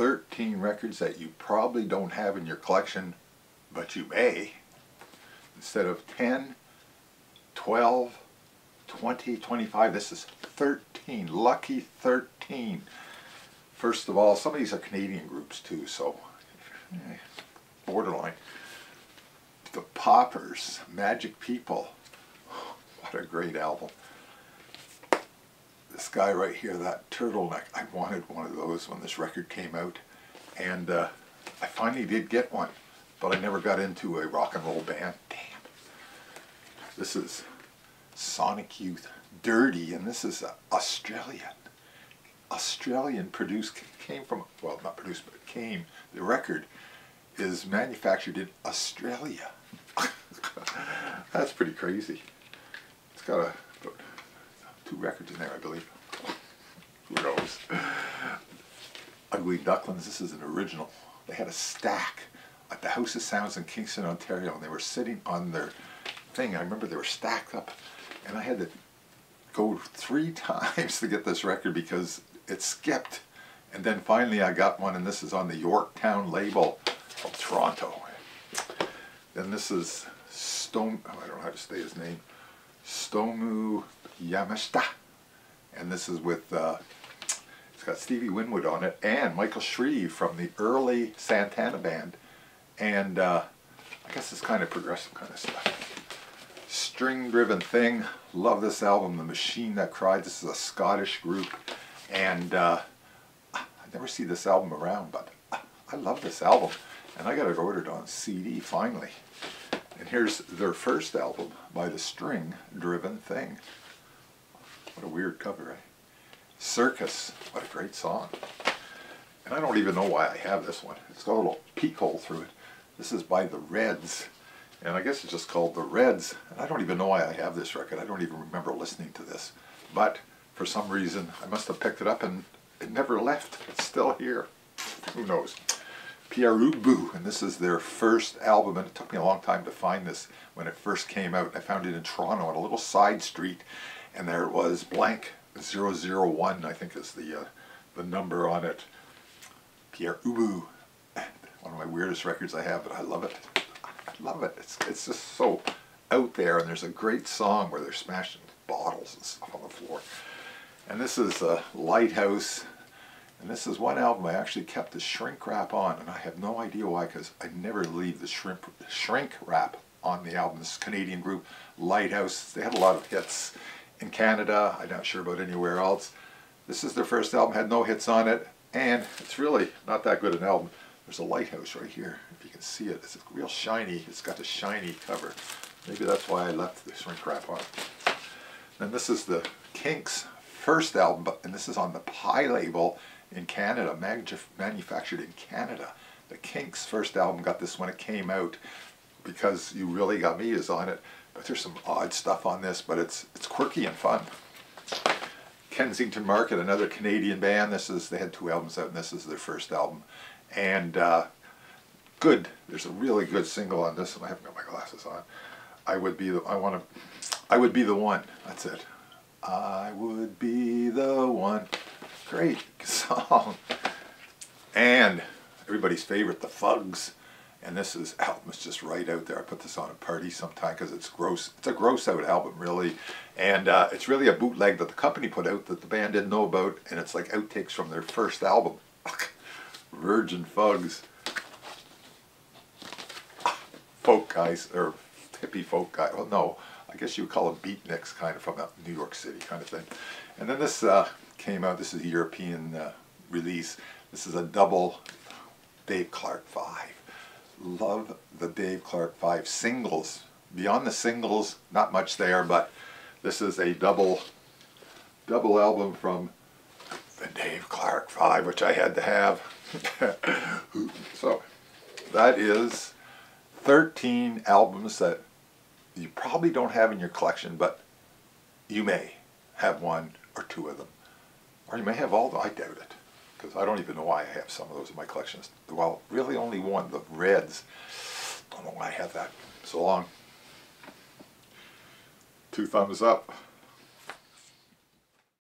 13 records that you probably don't have in your collection, but you may. Instead of 10, 12, 20, 25, this is 13. Lucky 13. First of all, some of these are Canadian groups too, so eh, borderline. The Paupers, Magic People. What a great album this guy right here, that turtleneck, I wanted one of those when this record came out. And uh, I finally did get one, but I never got into a rock and roll band. Damn. This is Sonic Youth Dirty, and this is Australian. Australian produced, came from, well, not produced, but came, the record is manufactured in Australia. That's pretty crazy. It's got a two records in there, I believe. Who knows? Ugly Ducklings, this is an original. They had a stack at the House of Sounds in Kingston, Ontario, and they were sitting on their thing. I remember they were stacked up, and I had to go three times to get this record because it skipped. And then finally I got one, and this is on the Yorktown label of Toronto. Then this is Stone, oh, I don't know how to say his name, Stomu Yamashita. And this is with, uh, it's got Stevie Winwood on it and Michael Shrieve from the early Santana band. And uh, I guess it's kind of progressive kind of stuff. String driven thing. Love this album, The Machine That Cried. This is a Scottish group. And uh, I never see this album around, but I love this album. And I got it ordered on CD finally. And here's their first album by The String Driven Thing. What a weird cover, eh? Circus, what a great song. And I don't even know why I have this one. It's got a little peek hole through it. This is by the Reds. And I guess it's just called The Reds. And I don't even know why I have this record. I don't even remember listening to this. But for some reason, I must have picked it up and it never left. It's still here. Who knows? Pere Ubu, and this is their first album, and it took me a long time to find this when it first came out. I found it in Toronto on a little side street, and there it was, blank 001, I think is the, uh, the number on it. Pere Ubu, one of my weirdest records I have, but I love it. I love it. It's, it's just so out there, and there's a great song where they're smashing bottles and stuff on the floor. And this is uh, Lighthouse, and this is one album I actually kept the shrink wrap on, and I have no idea why, because I never leave the shrimp, shrink wrap on the album. This Canadian group, Lighthouse. They had a lot of hits in Canada. I'm not sure about anywhere else. This is their first album, had no hits on it, and it's really not that good an album. There's a lighthouse right here, if you can see it. It's real shiny. It's got a shiny cover. Maybe that's why I left the shrink wrap on. Then this is the Kinks' first album, and this is on the Pye label in Canada, manufactured in Canada. The Kinks' first album got this when it came out because You Really Got Me is on it. There's some odd stuff on this, but it's it's quirky and fun. Kensington Market, another Canadian band. This is they had two albums out, and this is their first album. And uh, good. There's a really good single on this, and I haven't got my glasses on. I would be the I want to. I would be the one. That's it. I would be the one. Great song. And everybody's favorite, the Fugs. And this is album is just right out there. I put this on a party sometime because it's gross. It's a gross out album, really. And uh, it's really a bootleg that the company put out that the band didn't know about. And it's like outtakes from their first album. Virgin Fugs. Folk guys, or hippie folk guy. Well, no, I guess you would call them beatniks, kind of from New York City kind of thing. And then this uh, came out. This is a European uh, release. This is a double Dave Clark 5. Love the Dave Clark 5 singles. Beyond the singles, not much there, but this is a double double album from the Dave Clark 5, which I had to have. so that is 13 albums that you probably don't have in your collection, but you may have one or two of them. Or you may have all of. I doubt it. Because I don't even know why I have some of those in my collections. Well, really only one, the Reds. Don't know why I have that so long. Two thumbs up.